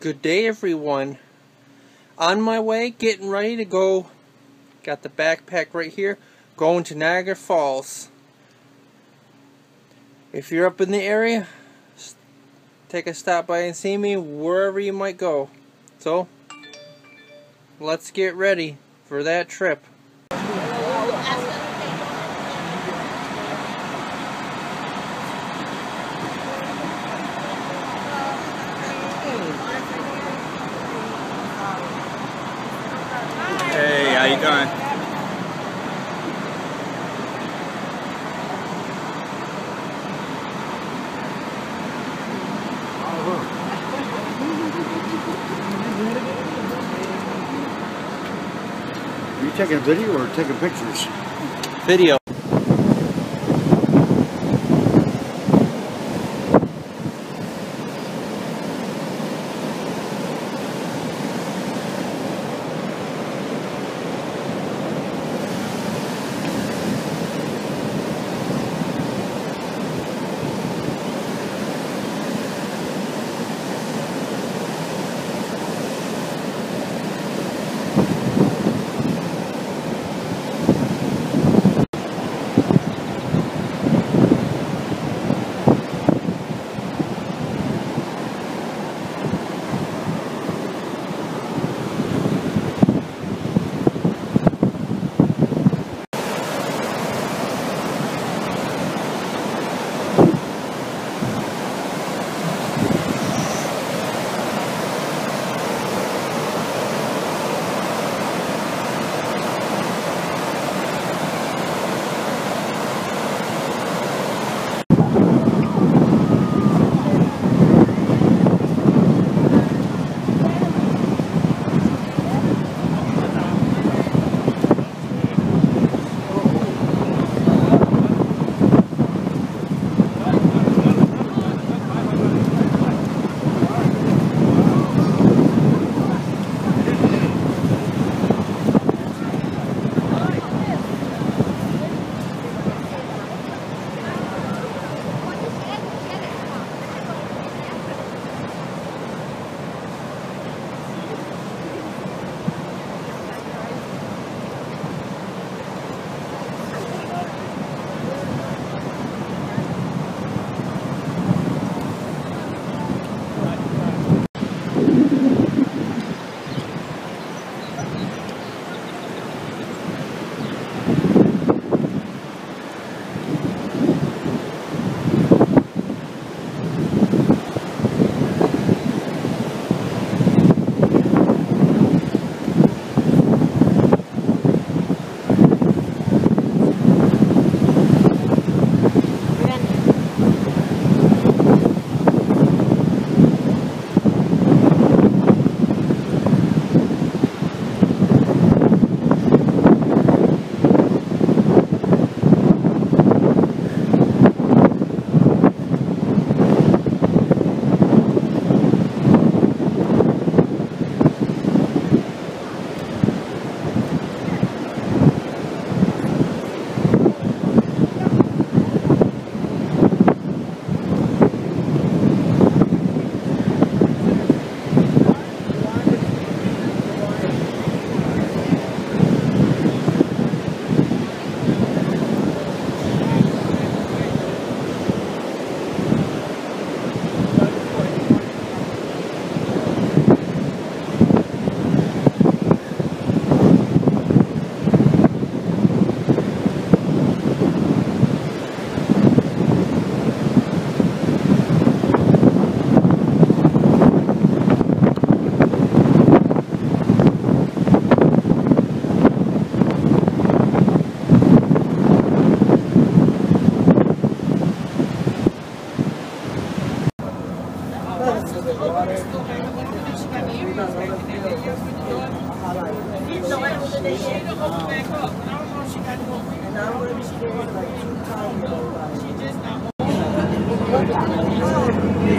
Good day, everyone. On my way, getting ready to go. Got the backpack right here. Going to Niagara Falls. If you're up in the area, take a stop by and see me wherever you might go. So, let's get ready for that trip. Taking video or taking pictures? Video.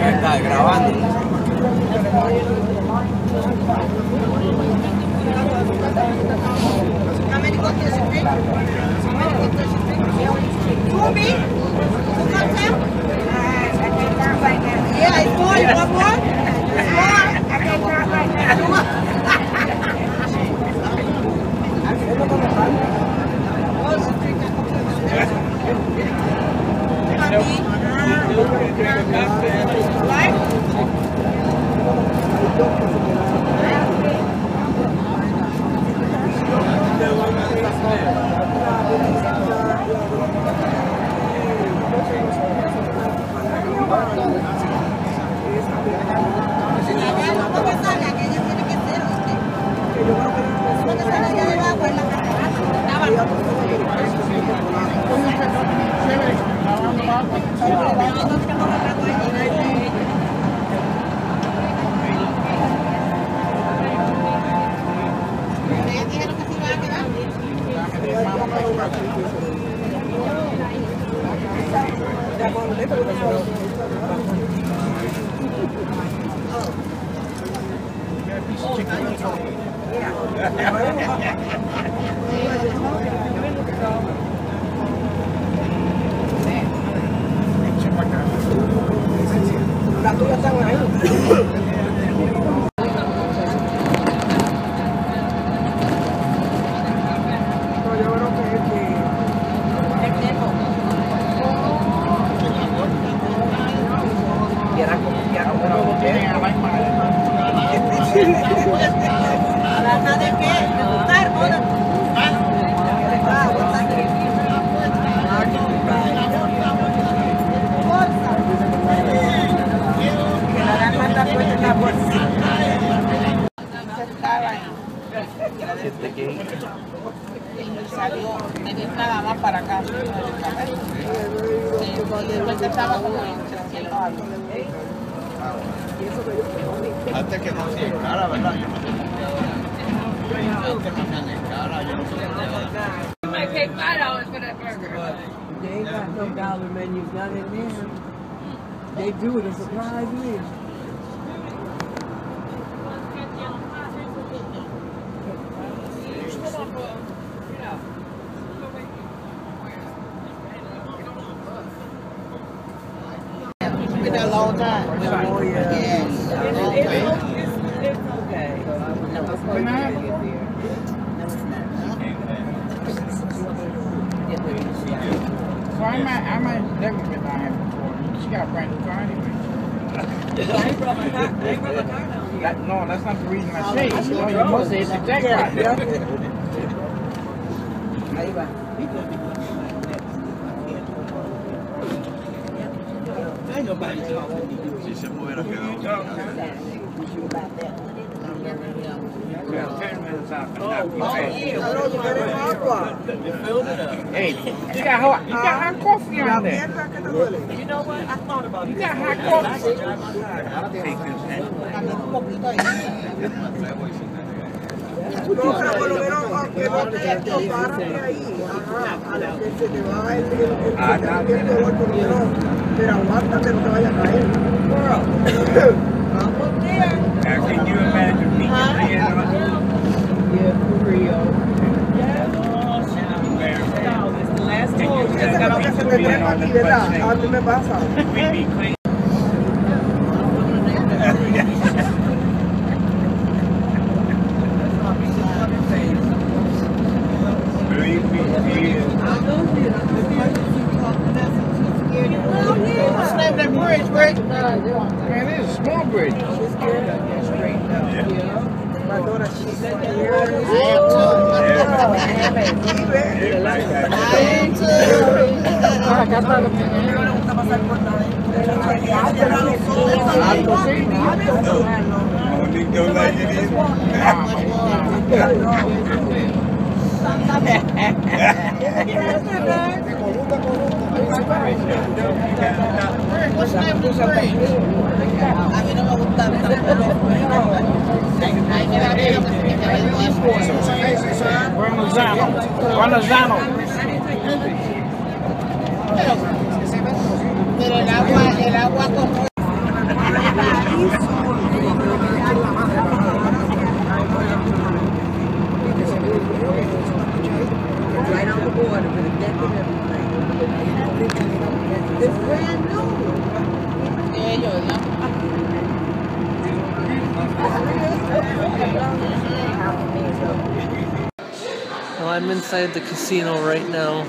Está gravando How many bottles you drink? How many bottles you drink? Two me? Two cocktails? Yeah, I saw it. Gracias. coisa na bolsa. Você estava ahí. Salió, nada más para acá. Usted estaba como antes que no se encara, ¿verdad? Antes não se encara, yo não sé. I paid five dollars for that burger. They ain't got no dollar menus, not in there. They do it a surprise meal. Been there a long time. Oh, yeah. Yes. It's okay. No, it's going to get there. No, it's not. So I might, I might never been down here before. She got a brand new car anyway. That, no, that's not the reason I say it. You know, you must say it's the jackpot. Ahí va. Si se me hubiera quedado. Ten minutes after that. Hey, Cabrón, tú eres agua. Hey, you got hot, you got hot coffee La on there. mierda que te duele. You know what? I thought about You got hot coffee. Un poquito ahí. No, pero por lo menos, aunque no te esto, párate ahí. Ajá, a lo que se te va el, el, el, se te va el dolor, por lo menos. Pero aguántate, no te vaya a caer. Vamos, tía. Can you imagine me laying on Yeah, for real. Ese es lo que se te trepa aquí, ¿verdad? A mí me pasa. My daughter, she's I am too. I am too. Only don't like it is. What's name Right on the border with a deck and everything. It's Well, I'm inside the casino right now.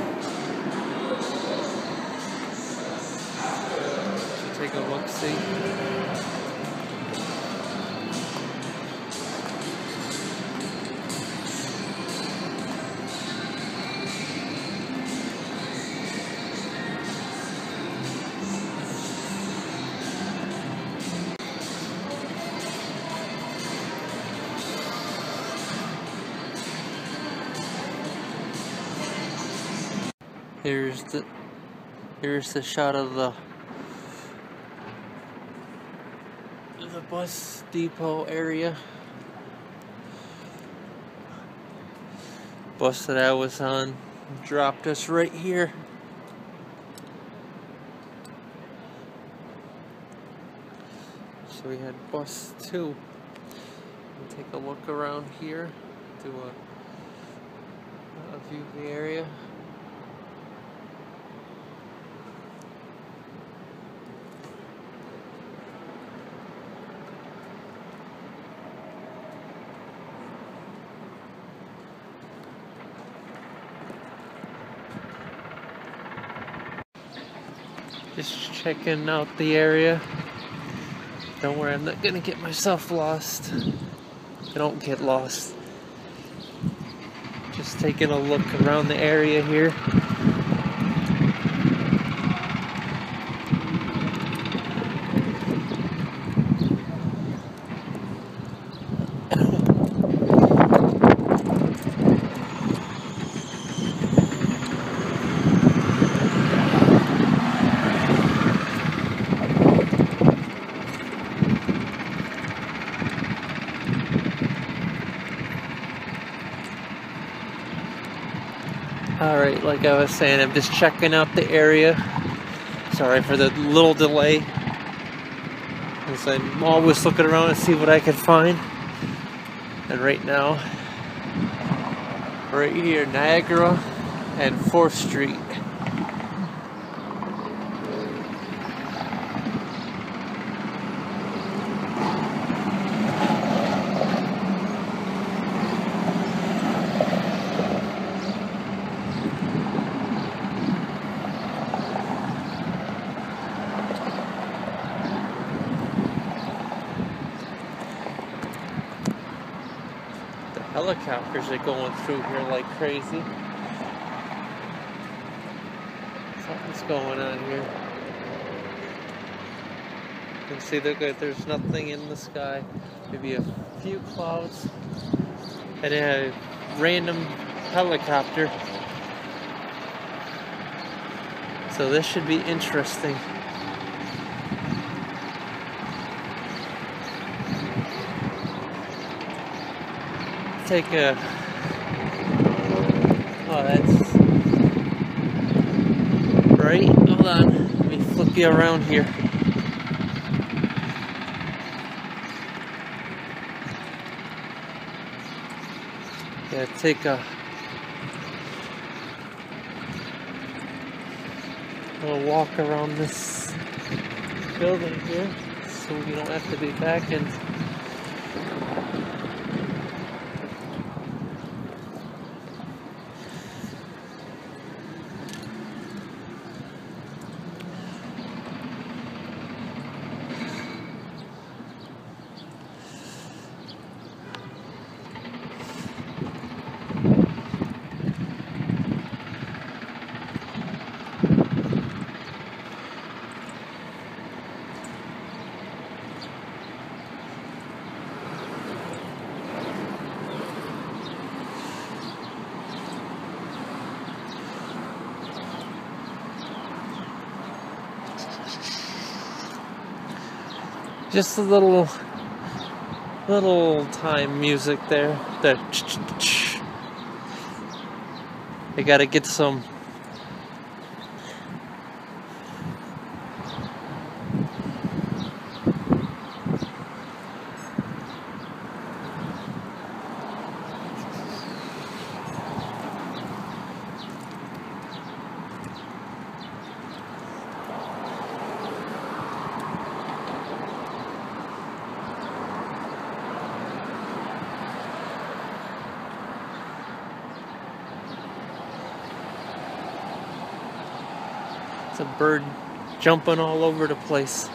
Take a look, see. Here's the here's the shot of the the bus depot area. Bus that I was on dropped us right here. So we had bus two. We'll take a look around here, do a, a view of the area. Just checking out the area. Don't worry, I'm not gonna get myself lost. I don't get lost. Just taking a look around the area here. Like I was saying, I'm just checking out the area. Sorry for the little delay. Because I'm always looking around to see what I can find. And right now, right here, Niagara and 4th Street. The helicopters are going through here like crazy. Something's going on here. You can see that there's nothing in the sky. Maybe a few clouds. And a random helicopter. So this should be interesting. Take a. Oh, that's right. Hold on. Let me flip you around here. Yeah, take a. little walk around this building here so we don't have to be back in just a little little time music there. That I gotta get some bird jumping all over the place.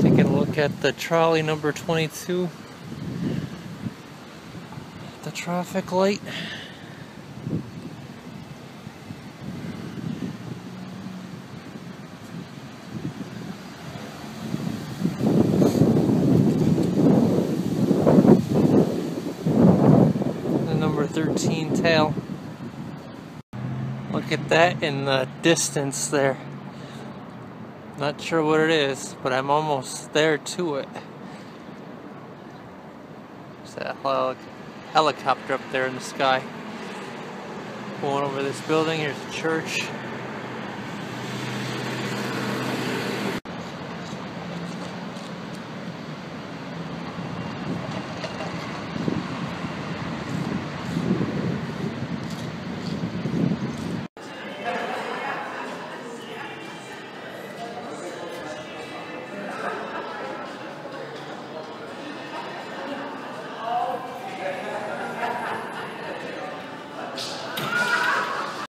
Taking a look at the trolley number 22. The traffic light. The number 13 tail. Look at that in the distance there. Not sure what it is, but I'm almost there to it. There's that heli- helicopter up there in the sky. Going over this building, here's a church.